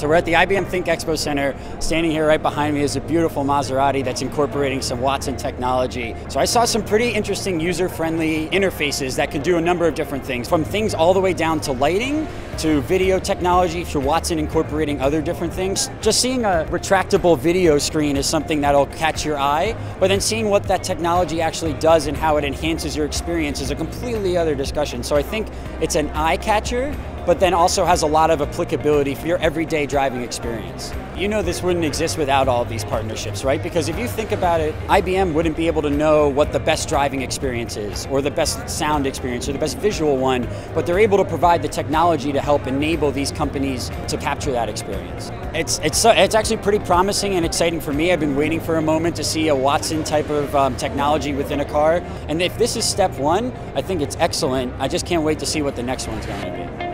So we're at the IBM Think Expo Center. Standing here right behind me is a beautiful Maserati that's incorporating some Watson technology. So I saw some pretty interesting user-friendly interfaces that can do a number of different things, from things all the way down to lighting, to video technology, to Watson incorporating other different things. Just seeing a retractable video screen is something that'll catch your eye, but then seeing what that technology actually does and how it enhances your experience is a completely other discussion. So I think it's an eye catcher, but then also has a lot of applicability for your everyday driving experience. You know this wouldn't exist without all these partnerships, right? Because if you think about it, IBM wouldn't be able to know what the best driving experience is, or the best sound experience, or the best visual one, but they're able to provide the technology to help enable these companies to capture that experience. It's, it's, it's actually pretty promising and exciting for me. I've been waiting for a moment to see a Watson type of um, technology within a car, and if this is step one, I think it's excellent. I just can't wait to see what the next one's going to be.